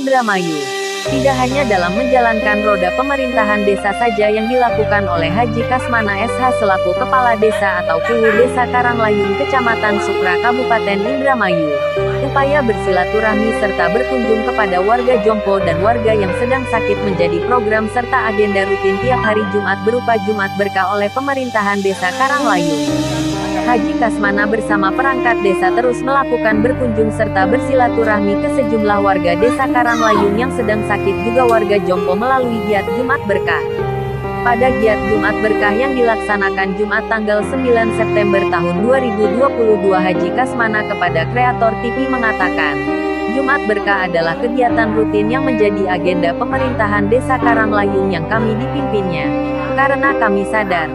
Indramayu. Tidak hanya dalam menjalankan roda pemerintahan desa saja yang dilakukan oleh Haji Kasmana SH selaku Kepala Desa atau Kulu Desa Karanglayung Kecamatan Sukra Kabupaten Indramayu. Upaya bersilaturahmi serta berkunjung kepada warga Jompo dan warga yang sedang sakit menjadi program serta agenda rutin tiap hari Jumat berupa Jumat berkah oleh pemerintahan Desa Karanglayung. Haji Kasmana bersama perangkat desa terus melakukan berkunjung serta bersilaturahmi ke sejumlah warga desa Karanglayung yang sedang sakit juga warga Jompo melalui giat Jumat Berkah. Pada giat Jumat Berkah yang dilaksanakan Jumat tanggal 9 September tahun 2022 Haji Kasmana kepada kreator TV mengatakan, Jumat Berkah adalah kegiatan rutin yang menjadi agenda pemerintahan desa Karanglayung yang kami dipimpinnya. Karena kami sadar,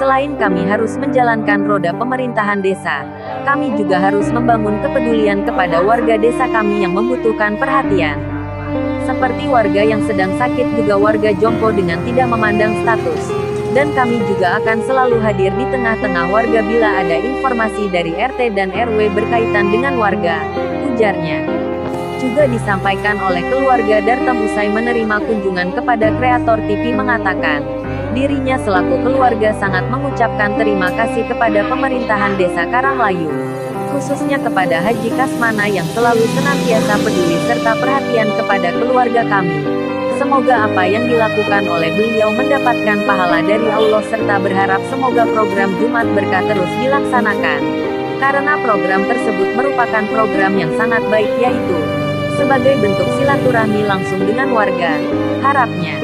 Selain kami harus menjalankan roda pemerintahan desa, kami juga harus membangun kepedulian kepada warga desa kami yang membutuhkan perhatian. Seperti warga yang sedang sakit juga warga jompo dengan tidak memandang status. Dan kami juga akan selalu hadir di tengah-tengah warga bila ada informasi dari RT dan RW berkaitan dengan warga, ujarnya juga disampaikan oleh keluarga Dartem usai menerima kunjungan kepada kreator TV mengatakan, Dirinya selaku keluarga sangat mengucapkan terima kasih kepada pemerintahan desa Karanglayu, khususnya kepada Haji Kasmana yang selalu senantiasa peduli serta perhatian kepada keluarga kami. Semoga apa yang dilakukan oleh beliau mendapatkan pahala dari Allah serta berharap semoga program Jumat Berkah terus dilaksanakan. Karena program tersebut merupakan program yang sangat baik yaitu sebagai bentuk silaturahmi langsung dengan warga. Harapnya